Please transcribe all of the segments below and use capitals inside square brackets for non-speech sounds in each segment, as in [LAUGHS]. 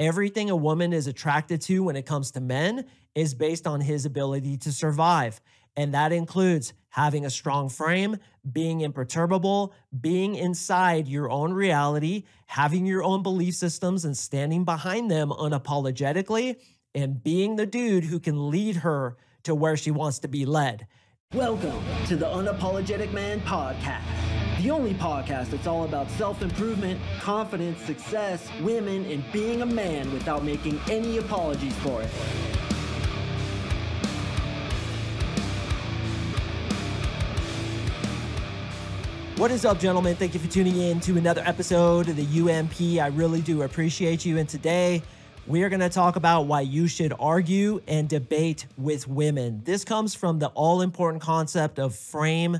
Everything a woman is attracted to when it comes to men is based on his ability to survive. And that includes having a strong frame, being imperturbable, being inside your own reality, having your own belief systems and standing behind them unapologetically, and being the dude who can lead her to where she wants to be led. Welcome to the Unapologetic Man Podcast, the only podcast that's all about self improvement, confidence, success, women, and being a man without making any apologies for it. What is up, gentlemen? Thank you for tuning in to another episode of the UMP. I really do appreciate you. And today, we are going to talk about why you should argue and debate with women. This comes from the all important concept of frame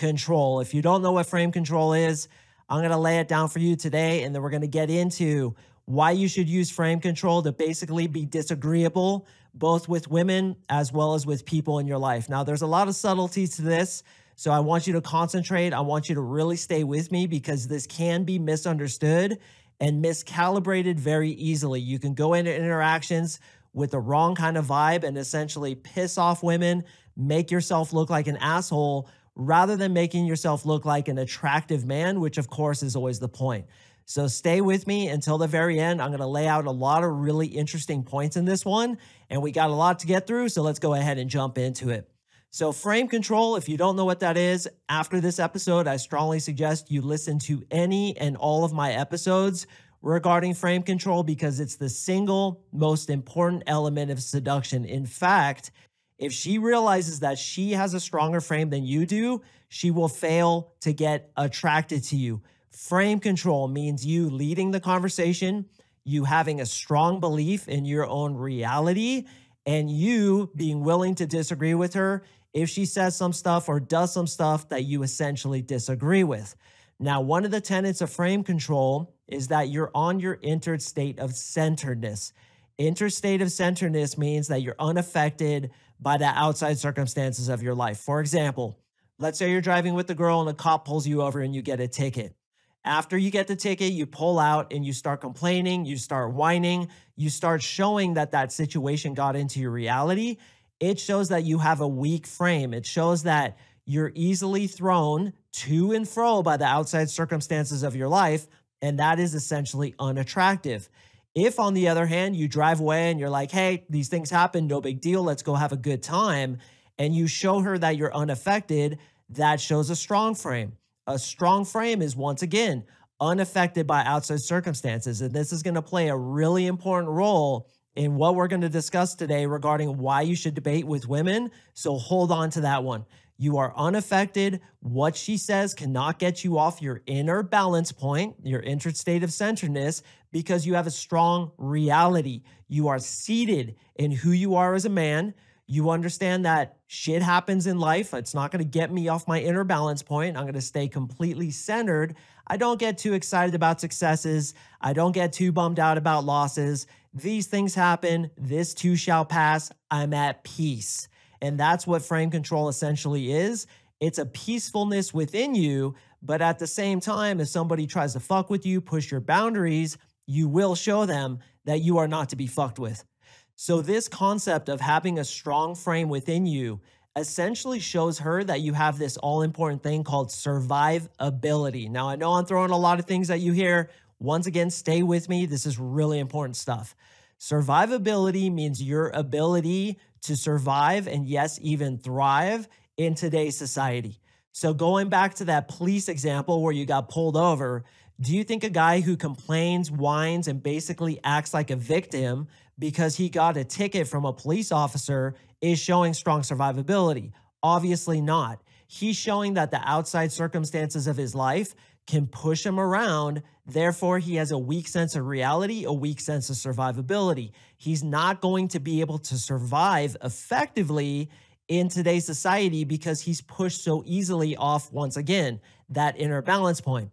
control. If you don't know what frame control is, I'm going to lay it down for you today, and then we're going to get into why you should use frame control to basically be disagreeable, both with women as well as with people in your life. Now, there's a lot of subtleties to this. So I want you to concentrate. I want you to really stay with me because this can be misunderstood and miscalibrated very easily. You can go into interactions with the wrong kind of vibe and essentially piss off women, make yourself look like an asshole rather than making yourself look like an attractive man, which of course is always the point. So stay with me until the very end. I'm going to lay out a lot of really interesting points in this one, and we got a lot to get through. So let's go ahead and jump into it. So, frame control, if you don't know what that is, after this episode, I strongly suggest you listen to any and all of my episodes regarding frame control because it's the single most important element of seduction. In fact, if she realizes that she has a stronger frame than you do, she will fail to get attracted to you. Frame control means you leading the conversation, you having a strong belief in your own reality, and you being willing to disagree with her if she says some stuff or does some stuff that you essentially disagree with. Now, one of the tenets of frame control is that you're on your entered state of centeredness. Interstate of centeredness means that you're unaffected by the outside circumstances of your life. For example, let's say you're driving with the girl and a cop pulls you over and you get a ticket. After you get the ticket, you pull out and you start complaining, you start whining, you start showing that that situation got into your reality it shows that you have a weak frame. It shows that you're easily thrown to and fro by the outside circumstances of your life, and that is essentially unattractive. If, on the other hand, you drive away and you're like, hey, these things happen, no big deal, let's go have a good time, and you show her that you're unaffected, that shows a strong frame. A strong frame is once again unaffected by outside circumstances. And this is going to play a really important role in what we're going to discuss today regarding why you should debate with women. So hold on to that one. You are unaffected. What she says cannot get you off your inner balance point, your inner state of centeredness, because you have a strong reality. You are seated in who you are as a man. You understand that shit happens in life. It's not going to get me off my inner balance point. I'm going to stay completely centered. I don't get too excited about successes. I don't get too bummed out about losses. These things happen. This too shall pass. I'm at peace. And that's what frame control essentially is. It's a peacefulness within you, but at the same time, if somebody tries to fuck with you, push your boundaries, you will show them that you are not to be fucked with. So, this concept of having a strong frame within you essentially shows her that you have this all important thing called survivability. Now, I know I'm throwing a lot of things at you here. Once again, stay with me. This is really important stuff. Survivability means your ability to survive and, yes, even thrive in today's society. So, going back to that police example where you got pulled over, do you think a guy who complains, whines, and basically acts like a victim because he got a ticket from a police officer is showing strong survivability? Obviously not. He's showing that the outside circumstances of his life can push him around. Therefore, he has a weak sense of reality, a weak sense of survivability. He's not going to be able to survive effectively in today's society because he's pushed so easily off, once again, that inner balance point.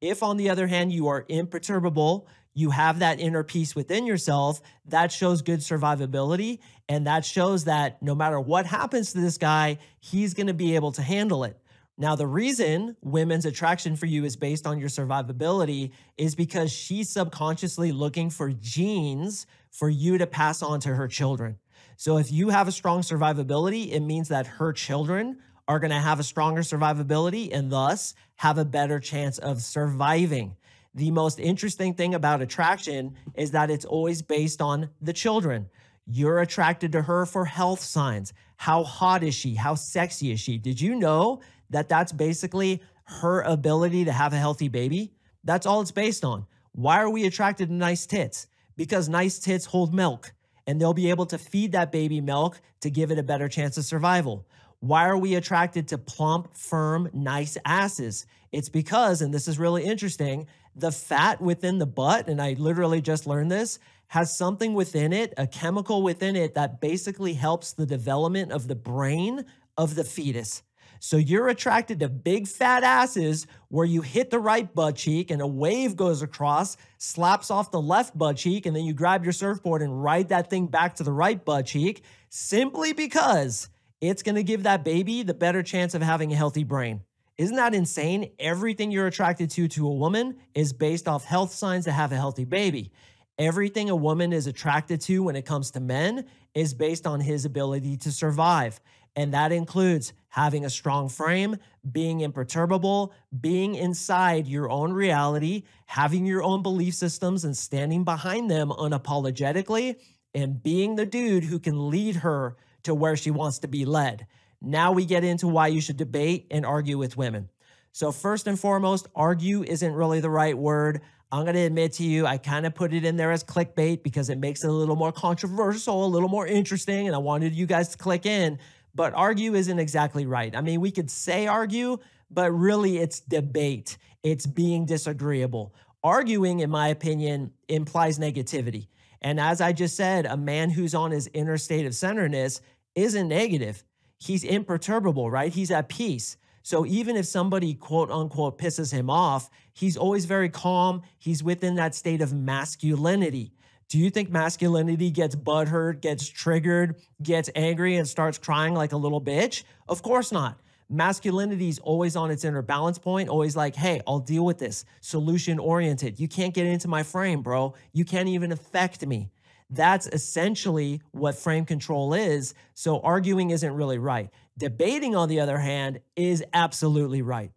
If, on the other hand, you are imperturbable, you have that inner peace within yourself, that shows good survivability. And that shows that no matter what happens to this guy, he's going to be able to handle it. Now, the reason women's attraction for you is based on your survivability is because she's subconsciously looking for genes for you to pass on to her children. So, if you have a strong survivability, it means that her children are going to have a stronger survivability and thus have a better chance of surviving. The most interesting thing about attraction is that it's always based on the children. You're attracted to her for health signs. How hot is she? How sexy is she? Did you know that that's basically her ability to have a healthy baby? That's all it's based on. Why are we attracted to nice tits? Because nice tits hold milk and they'll be able to feed that baby milk to give it a better chance of survival. Why are we attracted to plump, firm, nice asses? It's because, and this is really interesting, the fat within the butt, and I literally just learned this, has something within it, a chemical within it that basically helps the development of the brain of the fetus. So you're attracted to big fat asses where you hit the right butt cheek and a wave goes across, slaps off the left butt cheek, and then you grab your surfboard and ride that thing back to the right butt cheek simply because it's going to give that baby the better chance of having a healthy brain. Isn't that insane? Everything you're attracted to to a woman is based off health signs to have a healthy baby. Everything a woman is attracted to when it comes to men is based on his ability to survive. And that includes having a strong frame, being imperturbable, being inside your own reality, having your own belief systems and standing behind them unapologetically, and being the dude who can lead her to where she wants to be led. Now we get into why you should debate and argue with women. So, first and foremost, argue isn't really the right word. I'm going to admit to you, I kind of put it in there as clickbait because it makes it a little more controversial, a little more interesting, and I wanted you guys to click in. But argue isn't exactly right. I mean, we could say argue, but really it's debate, it's being disagreeable. Arguing, in my opinion, implies negativity. And as I just said, a man who's on his inner state of centeredness isn't negative. He's imperturbable, right? He's at peace. So even if somebody quote unquote pisses him off, he's always very calm. He's within that state of masculinity. Do you think masculinity gets butthurt, gets triggered, gets angry, and starts crying like a little bitch? Of course not. Masculinity is always on its inner balance point, always like, hey, I'll deal with this, solution oriented. You can't get into my frame, bro. You can't even affect me. That's essentially what frame control is. So arguing isn't really right. Debating, on the other hand, is absolutely right.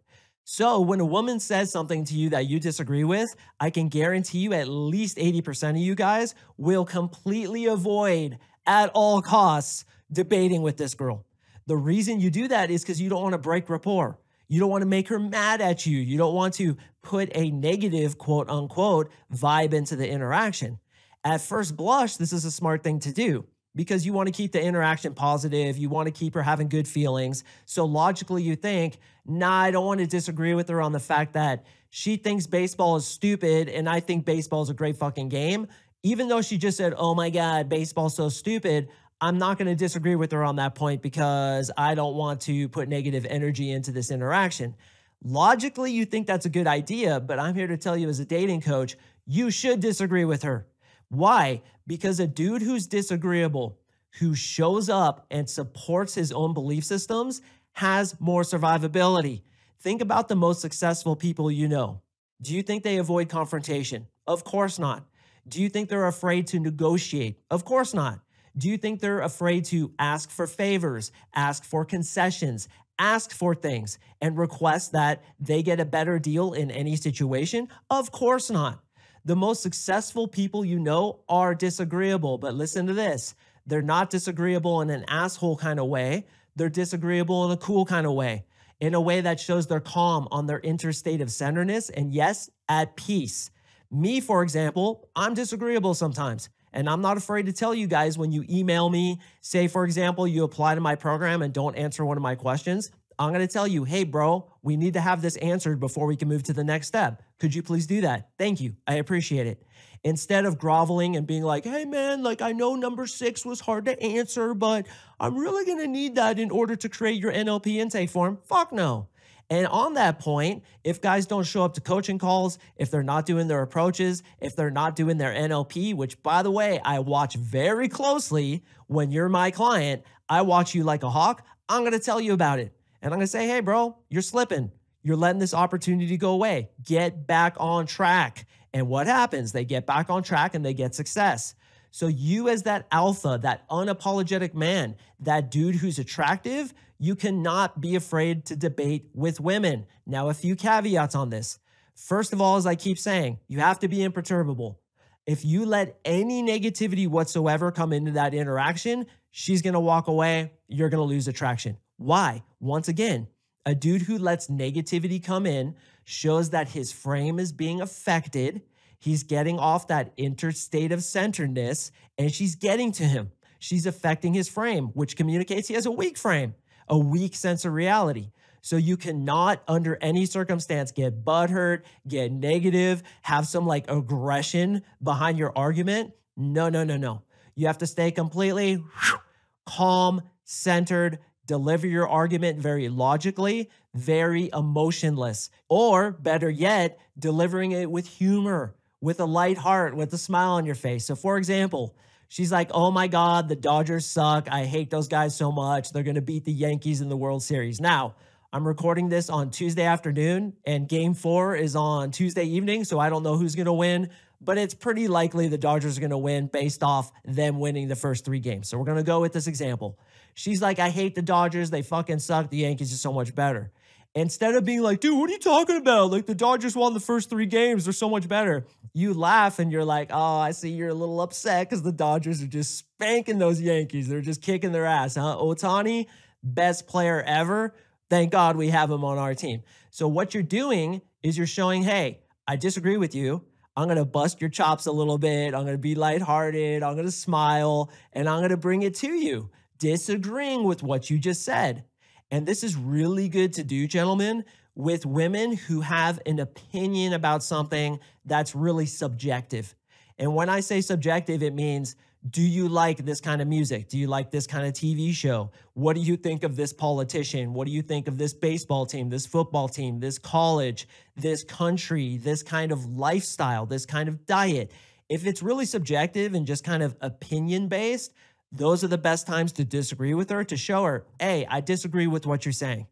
So when a woman says something to you that you disagree with, I can guarantee you at least 80% of you guys will completely avoid at all costs debating with this girl. The reason you do that is because you don't want to break rapport. You don't want to make her mad at you. You don't want to put a negative, quote unquote, vibe into the interaction. At first blush, this is a smart thing to do because you want to keep the interaction positive. You want to keep her having good feelings. So logically, you think, nah, I don't want to disagree with her on the fact that she thinks baseball is stupid and I think baseball is a great fucking game. Even though she just said, oh my God, baseball's so stupid, I'm not going to disagree with her on that point because I don't want to put negative energy into this interaction. Logically, you think that's a good idea, but I'm here to tell you as a dating coach, you should disagree with her. Why? Because a dude who's disagreeable, who shows up and supports his own belief systems, has more survivability. Think about the most successful people you know. Do you think they avoid confrontation? Of course not. Do you think they're afraid to negotiate? Of course not. Do you think they're afraid to ask for favors, ask for concessions, ask for things, and request that they get a better deal in any situation? Of course not. The most successful people you know are disagreeable, but listen to this. They're not disagreeable in an asshole kind of way. They're disagreeable in a cool kind of way, in a way that shows they're calm on their interstate of centeredness and, yes, at peace. Me, for example, I'm disagreeable sometimes. And I'm not afraid to tell you guys when you email me, say, for example, you apply to my program and don't answer one of my questions. I'm going to tell you, hey, bro, we need to have this answered before we can move to the next step. Could you please do that? Thank you. I appreciate it. Instead of groveling and being like, hey, man, like I know number six was hard to answer, but I'm really going to need that in order to create your NLP intake form. Fuck no. And on that point, if guys don't show up to coaching calls, if they're not doing their approaches, if they're not doing their NLP, which by the way, I watch very closely when you're my client, I watch you like a hawk, I'm going to tell you about it. And I'm going to say, hey, bro, you're slipping. You're letting this opportunity go away. Get back on track. And what happens? They get back on track and they get success. So, you as that alpha, that unapologetic man, that dude who's attractive, you cannot be afraid to debate with women. Now, a few caveats on this. First of all, as I keep saying, you have to be imperturbable. If you let any negativity whatsoever come into that interaction, she's gonna walk away. You're gonna lose attraction. Why? Once again, a dude who lets negativity come in shows that his frame is being affected. He's getting off that interstate of centeredness and she's getting to him. She's affecting his frame, which communicates he has a weak frame, a weak sense of reality. So you cannot, under any circumstance, get butthurt, get negative, have some like aggression behind your argument. No, no, no, no. You have to stay completely calm, centered, deliver your argument very logically, very emotionless, or better yet, delivering it with humor, with a light heart, with a smile on your face. So, for example, she's like, Oh my God, the Dodgers suck. I hate those guys so much. They're going to beat the Yankees in the World Series. Now, I'm recording this on Tuesday afternoon, and game four is on Tuesday evening. So I don't know who's going to win, but it's pretty likely the Dodgers are going to win based off them winning the first three games. So we're going to go with this example. She's like, I hate the Dodgers. They fucking suck. The Yankees are so much better. Instead of being like, dude, what are you talking about? Like, the Dodgers won the first three games. They're so much better. You laugh and you're like, oh, I see you're a little upset because the Dodgers are just spanking those Yankees. They're just kicking their ass, huh? Ohtani, best player ever Thank God we have him on our team. So what you're doing is you're showing, hey, I disagree with you. I'm going to bust your chops a little bit. I'm going to be lighthearted. I'm going to smile and I'm going to bring it to you, disagreeing with what you just said. And this is really good to do, gentlemen, with women who have an opinion about something that's really subjective. And when I say subjective, it means do you like this kind of music? Do you like this kind of TV show? What do you think of this politician? What do you think of this baseball team, this football team, this college, this country, this kind of lifestyle, this kind of diet? If it's really subjective and just kind of opinion based, those are the best times to disagree with her to show her, hey, I disagree with what you're saying.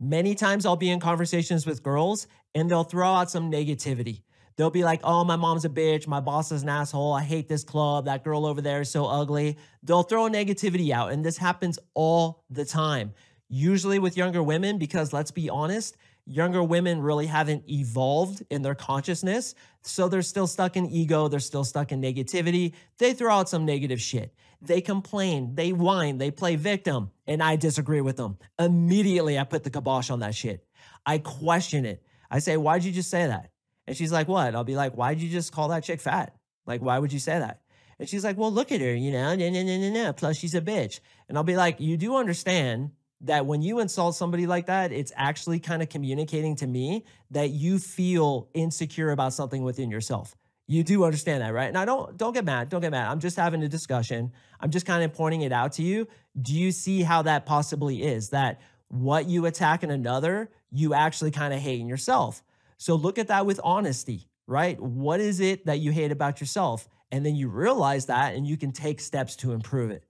Many times I'll be in conversations with girls and they'll throw out some negativity. They'll be like, oh, my mom's a bitch. My boss is an asshole. I hate this club. That girl over there is so ugly. They'll throw negativity out. And this happens all the time. Usually with younger women, because let's be honest, younger women really haven't evolved in their consciousness. So they're still stuck in ego. They're still stuck in negativity. They throw out some negative shit. They complain, they whine, they play victim, and I disagree with them. Immediately, I put the kibosh on that shit. I question it. I say, why'd you just say that? And she's like, what? I'll be like, why'd you just call that chick fat? Like, why would you say that? And she's like, well, look at her, you know, nah, nah, nah, nah, nah. plus she's a bitch. And I'll be like, you do understand that when you insult somebody like that, it's actually kind of communicating to me that you feel insecure about something within yourself. You do understand that, right? And I don't don't get mad. Don't get mad. I'm just having a discussion. I'm just kind of pointing it out to you. Do you see how that possibly is? That what you attack in another, you actually kind of hate in yourself. So look at that with honesty, right? What is it that you hate about yourself? And then you realize that and you can take steps to improve it.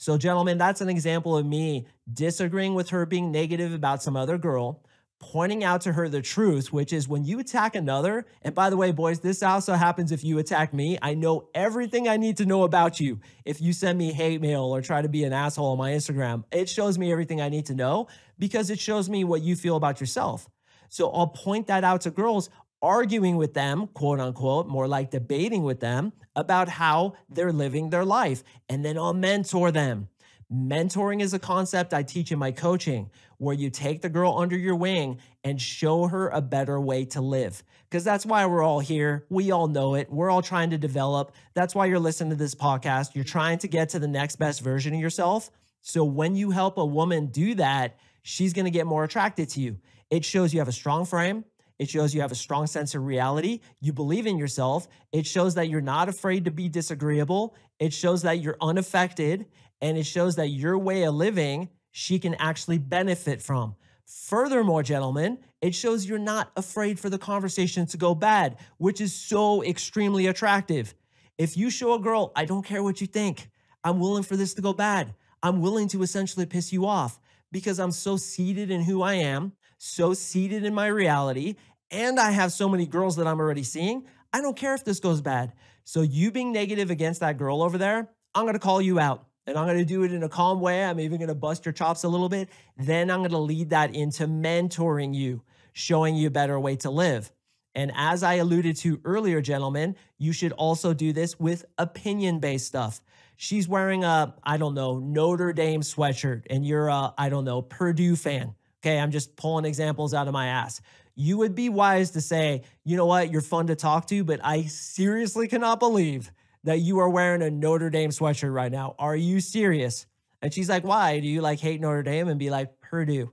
So, gentlemen, that's an example of me disagreeing with her being negative about some other girl, pointing out to her the truth, which is when you attack another, and by the way, boys, this also happens if you attack me. I know everything I need to know about you. If you send me hate mail or try to be an asshole on my Instagram, it shows me everything I need to know because it shows me what you feel about yourself. So I'll point that out to girls, arguing with them, quote unquote, more like debating with them about how they're living their life. And then I'll mentor them. Mentoring is a concept I teach in my coaching where you take the girl under your wing and show her a better way to live. Because that's why we're all here. We all know it. We're all trying to develop. That's why you're listening to this podcast. You're trying to get to the next best version of yourself. So when you help a woman do that, she's going to get more attracted to you. It shows you have a strong frame. It shows you have a strong sense of reality. You believe in yourself. It shows that you're not afraid to be disagreeable. It shows that you're unaffected. And it shows that your way of living, she can actually benefit from. Furthermore, gentlemen, it shows you're not afraid for the conversation to go bad, which is so extremely attractive. If you show a girl, I don't care what you think, I'm willing for this to go bad, I'm willing to essentially piss you off because I'm so seated in who I am, so seated in my reality, and I have so many girls that I'm already seeing. I don't care if this goes bad. So, you being negative against that girl over there, I'm gonna call you out and I'm gonna do it in a calm way. I'm even gonna bust your chops a little bit. Then I'm gonna lead that into mentoring you, showing you a better way to live. And as I alluded to earlier, gentlemen, you should also do this with opinion based stuff. She's wearing a, I don't know, Notre Dame sweatshirt, and you're a, I don't know, Purdue fan. Okay, I'm just pulling examples out of my ass. You would be wise to say, you know what, you're fun to talk to, but I seriously cannot believe that you are wearing a Notre Dame sweatshirt right now. Are you serious? And she's like, why? Do you like hate Notre Dame? And be like, Purdue.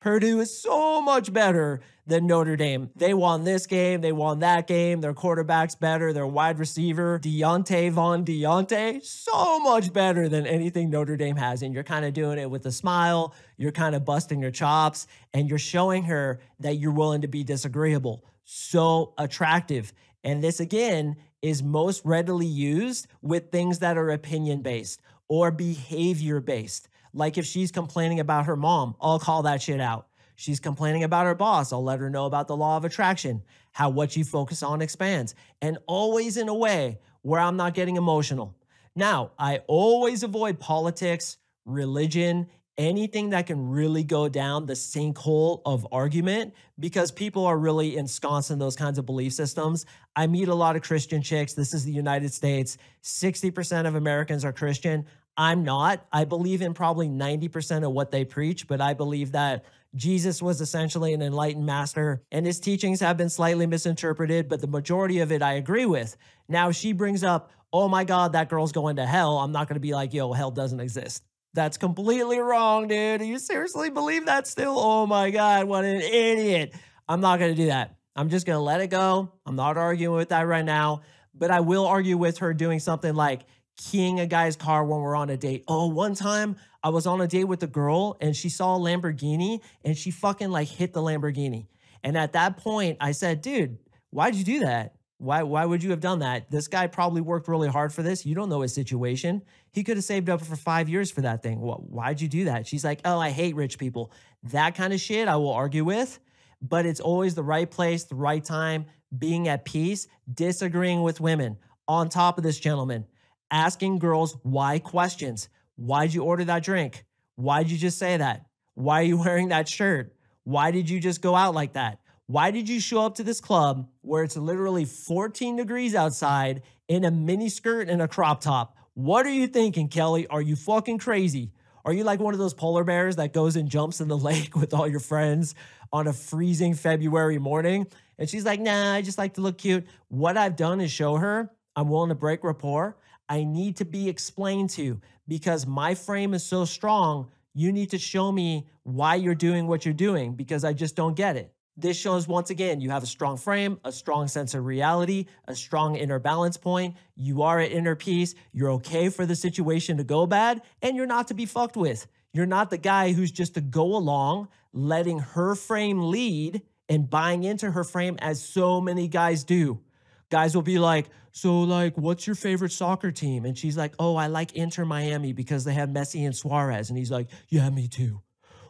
Purdue is so much better than Notre Dame. They won this game, they won that game. Their quarterback's better, their wide receiver, Deontay Von Deontay, so much better than anything Notre Dame has. And you're kind of doing it with a smile, you're kind of busting your chops, and you're showing her that you're willing to be disagreeable. So attractive. And this again is most readily used with things that are opinion based or behavior based. Like if she's complaining about her mom, I'll call that shit out. She's complaining about her boss, I'll let her know about the law of attraction, how what you focus on expands, and always in a way where I'm not getting emotional. Now, I always avoid politics, religion, anything that can really go down the sinkhole of argument because people are really ensconced in those kinds of belief systems. I meet a lot of Christian chicks. This is the United States. 60% of Americans are Christian. I'm not. I believe in probably 90% of what they preach, but I believe that Jesus was essentially an enlightened master and his teachings have been slightly misinterpreted, but the majority of it I agree with. Now she brings up, oh my God, that girl's going to hell. I'm not going to be like, yo, hell doesn't exist. That's completely wrong, dude. Do you seriously believe that still? Oh my God, what an idiot. I'm not going to do that. I'm just going to let it go. I'm not arguing with that right now, but I will argue with her doing something like, keying a guy's car when we're on a date. Oh, one time I was on a date with a girl and she saw a Lamborghini and she fucking like hit the Lamborghini. And at that point, I said, dude, why'd you do that? Why, why would you have done that? This guy probably worked really hard for this. You don't know his situation. He could have saved up for five years for that thing. Why'd you do that? She's like, oh, I hate rich people. That kind of shit I will argue with, but it's always the right place, the right time, being at peace, disagreeing with women. On top of this, gentleman, asking girls why questions. Why'd you order that drink? Why'd you just say that? Why are you [LAUGHS] wearing that shirt? Why did you just go out like that? Why did you show up to this club where it's literally 14 degrees outside in a mini skirt and a crop top? What are you thinking, Kelly? Are you fucking crazy? Are you like one of those polar bears that goes and jumps in the [LAUGHS] lake with all your friends on a freezing February morning? And she's like, nah, I just like to look cute. What I've done is show her I'm willing to break rapport. I need to be explained to because my frame is so strong. You need to show me why you're doing what you're doing because I just don't get it. This shows once again you have a strong frame, a strong sense of reality, a strong inner balance point. You are at inner peace. You're okay for the situation to go bad, and you're not to be fucked with. You're not the guy who's just to go along, letting her frame lead and buying into her frame as so many guys do. Guys will be like, so like what's your favorite soccer team? And she's like oh i like inter miami because they have messi and suarez. And he's like yeah me too.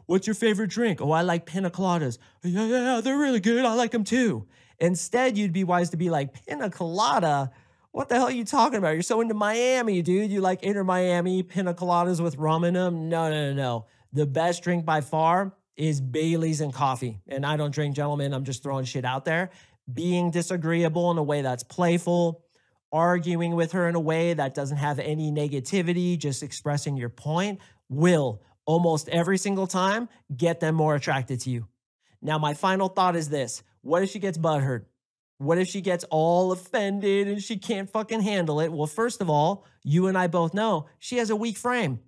What's your favorite drink? Oh i like pina coladas. Yeah yeah, yeah they're really good. I like them too. Instead you'd be wise to be like pina colada? What the hell are you talking about? You're so into miami dude. You like inter miami pina coladas with rum in them no no no no. The best drink by far is Bailey's and coffee. And I don't drink, gentlemen. I'm just throwing shit out there. Being disagreeable in a way that's playful, arguing with her in a way that doesn't have any negativity, just expressing your point, will almost every single time get them more attracted to you. Now, my final thought is this what if she gets butthurt? What if she gets all offended and she can't fucking handle it? Well, first of all, you and I both know she has a weak frame.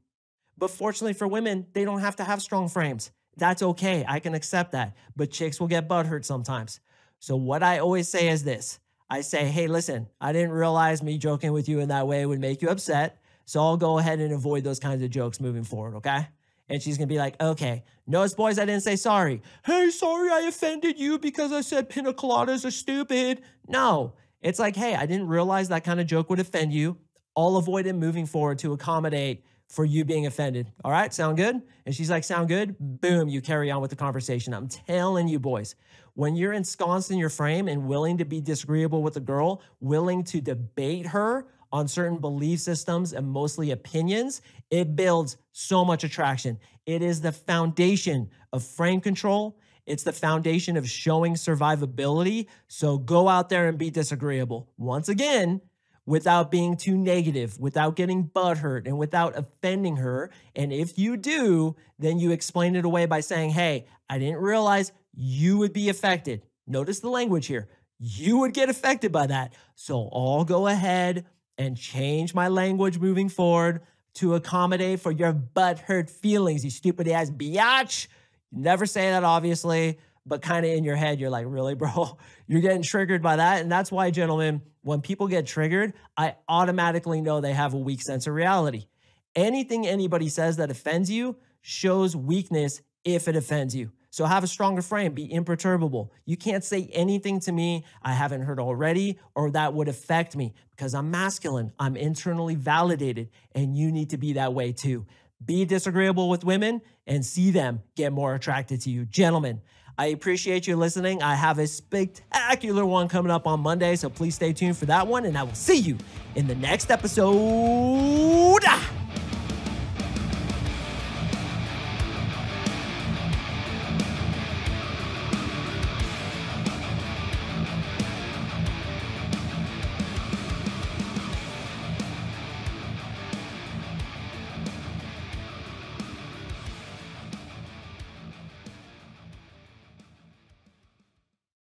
But fortunately for women, they don't have to have strong frames. That's okay. I can accept that. But chicks will get butthurt sometimes. So, what I always say is this I say, hey, listen, I didn't realize me joking with you in that way would make you upset. So I'll go ahead and avoid those kinds of jokes moving forward, okay? And she's gonna be like, okay, notice, boys, I didn't say sorry. Hey, sorry I offended you because I said pina coladas are stupid. No, it's like, hey, I didn't realize that kind of joke would offend you. I'll avoid it moving forward to accommodate for you being offended. All right, sound good? And she's like, sound good? Boom, you carry on with the conversation. I'm telling you, boys, when you're ensconced in your frame and willing to be disagreeable with a girl, willing to debate her on certain belief systems and mostly opinions, it builds so much attraction. It is the foundation of frame control. It's the foundation of showing survivability. So go out there and be disagreeable. Once again, without being too negative, without getting butthurt, and without offending her. And if you do, then you explain it away by saying, Hey, I didn't realize you would be affected. Notice the language here. You would get affected by that. So I'll go ahead and change my language moving forward to accommodate for your butthurt feelings, you stupid ass biatch. You never say that, obviously, but kind of in your head, you're like, really, bro? [LAUGHS] You're getting triggered by that. And that's why, gentlemen, when people get triggered, I automatically know they have a weak sense of reality. Anything anybody says that offends you shows weakness if it offends you. So have a stronger frame, be imperturbable. You can't say anything to me I haven't heard already or that would affect me because I'm masculine, I'm internally validated, and you need to be that way too. Be disagreeable with women and see them get more attracted to you. Gentlemen, I appreciate you listening. I have a spectacular one coming up on Monday, so please stay tuned for that one, and I will see you in the next episode.